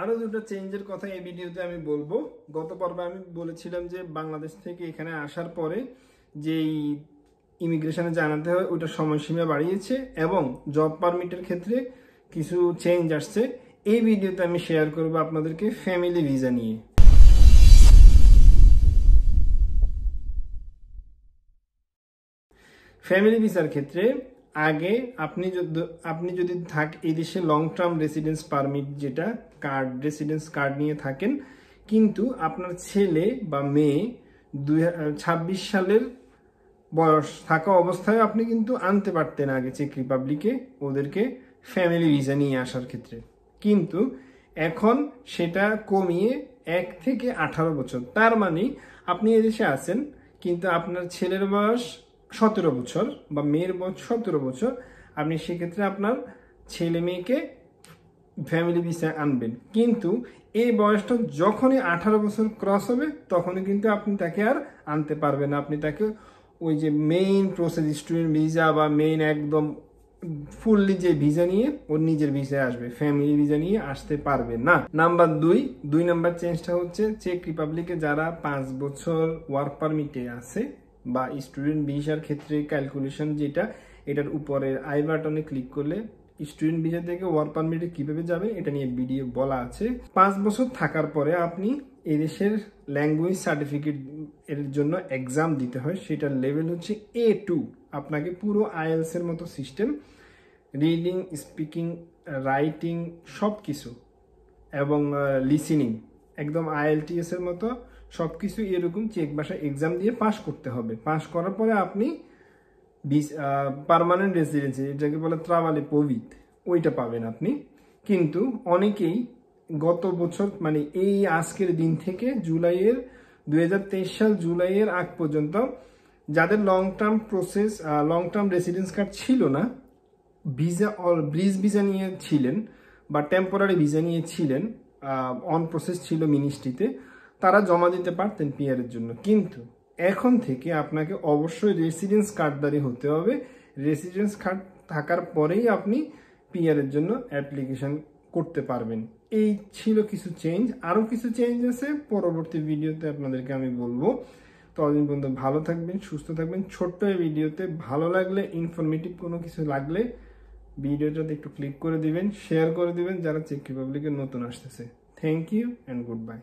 আরও দুটো চেঞ্জের কথা এই ভিডিওতে আমি বলব। গত পর্বে আমি বলেছিলাম যে বাংলাদেশ থেকে এখানে আসার পরে যেই ইমিগ্রেশনে জানাতে হয়, ওটা সময়সীমা বাড়িয়েছে এবং জব পারমিটের ক্ষেত্রে কিছু চেঞ্জ আসছে। এই ভিডিওতে আমি শেয়ার করব আপনাদেরকে ফ্যামিলি ভিসা নিয়ে। ফ্যামিলি ভিসার ক্ষেত্রে আগে আপনি যদি আপনি যদি থাক, এই দেশে লং টার্ম রেসিডেন্স পারমিট যেটা কার্ড রেসিডেন্স কার্ড নিয়ে থাকেন, কিন্তু আপনার ছেলে বা মেয়ে দুই সালের বয়স থাকা অবস্থায় আপনি কিন্তু আনতে পারতেন আগে চেক রিপাবলিকে ওদেরকে ফ্যামিলি ভিসা নিয়ে আসার ক্ষেত্রে। কিন্তু এখন সেটা কমিয়ে এক থেকে আঠারো বছর। তার মানে আপনি এদেশে আছেন, কিন্তু আপনার ছেলের বয়স সতেরো বছর বা মেয়ের বয়স সতেরো বছর, আপনি সেক্ষেত্রে আপনার ছেলে মেয়েকে ফ্যামিলি ভিসায় আনবেন। কিন্তু এই বয়সটা যখনই আঠারো বছর ক্রস হবে, তখনই কিন্তু আপনি তাকে আর আনতে পারবেন আপনি তাকে ওই যে মেইন প্রসেস স্টুডেন্ট ভিসা বা মেইন একদম ফুললি যে ভিসা নিয়ে, ওর নিজের ভিসায় আসবে। ফ্যামিলি ভিসা নিয়ে আসতে পারবে না। নাম্বার দুই দুই নাম্বার চেঞ্জটা হচ্ছে চেক রিপাবলিকে যারা পাঁচ বছর ওয়ার্ক পারমিটে আছে বা স্টুডেন্ট ভিসার ক্ষেত্রে ক্যালকুলেশন যেটা, এটার উপরে আই বাটনে ক্লিক করলে স্টুডেন্ট ভিসা থেকে ওয়ার্ক পারমিটে কীভাবে যাবে, এটা নিয়ে ভিডিও বলা আছে। পাঁচ বছর থাকার পরে আপনি এদেশের ল্যাঙ্গুয়েজ সার্টিফিকেট এর জন্য এক্সাম দিতে হয়, সেটার লেভেল হচ্ছে এ টু আপনাকে পুরো আইএলস এর মতো সিস্টেম রিডিং স্পিকিং রাইটিং সব কিছু এবং লিসিনিং একদম আইএলটিএস এর মতো সব কিছু এরকম চেক বাসা এক্সাম দিয়ে পাশ করতে হবে। পাশ করার পরে আপনি পারমানেন্ট রেসিডেন্সি যেটাকে বলে ত্রাবালি পবিত ওইটা পাবেন আপনি। কিন্তু অনেকেই গত বছর মানে এই আজকের দিন থেকে জুলাইয়ের দু হাজার তেইশ সাল জুলাইয়ের আগ পর্যন্ত যাদের long term process long term residence card ছিল না ভিসা অর ব্রিজ ভিসা নিয়ে ছিলেন বা টেম্পোরারি ভিসা নিয়ে ছিলেন অন প্রসেস ছিল মিনিস্ট্রিতে তারা জমা দিতে পারতেন পিয়ারের জন্য। কিন্তু এখন থেকে আপনাকে অবশ্যই রেসিডেন্স কার্ডদারি হতে হবে। রেসিডেন্স কার্ড থাকার পরেই আপনি পিয়ারের জন্য অ্যাপ্লিকেশন করতে পারবেন। এই ছিল কিছু চেঞ্জ আরও কিছু চেঞ্জ আছে। পরবর্তী ভিডিওতে আপনাদেরকে আমি বলব। ততদিন পর্যন্ত ভালো থাকবেন, সুস্থ থাকবেন। ছোট্ট এই ভিডিওতে ভালো লাগলে ইনফরমেটিভ কোনো কিছু লাগলে ভিডিওটাতে একটু ক্লিক করে দিবেন শেয়ার করে দিবেন। যারা চেক রিপাবলিকের নতুন আসতেছে thank you and good bye